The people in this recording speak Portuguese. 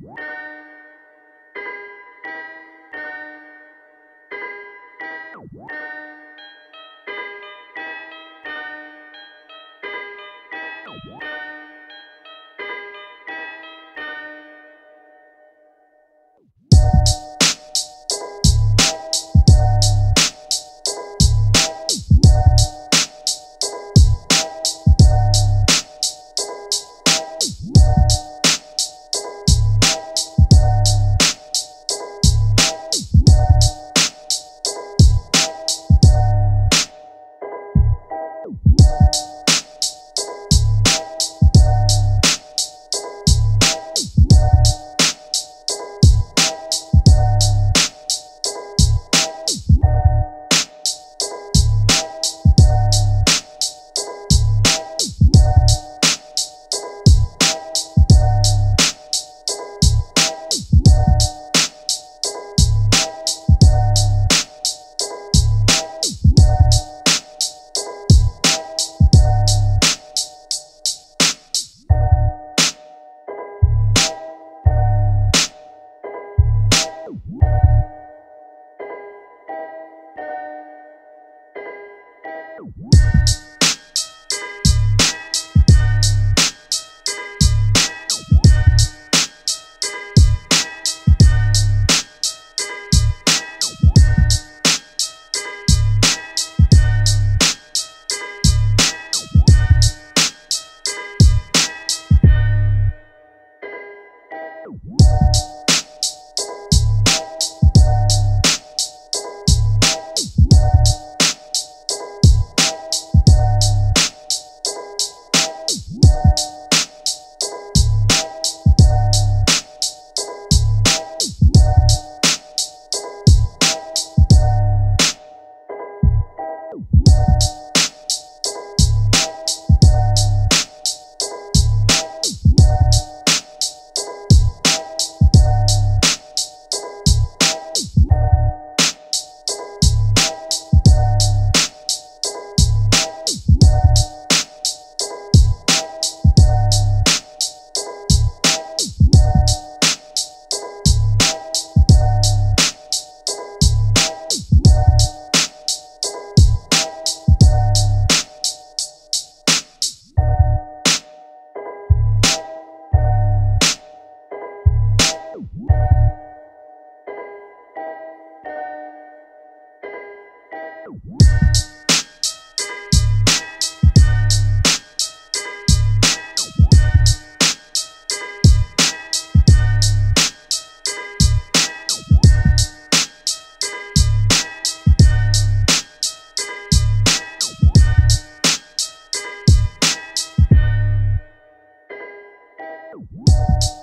Woo! Música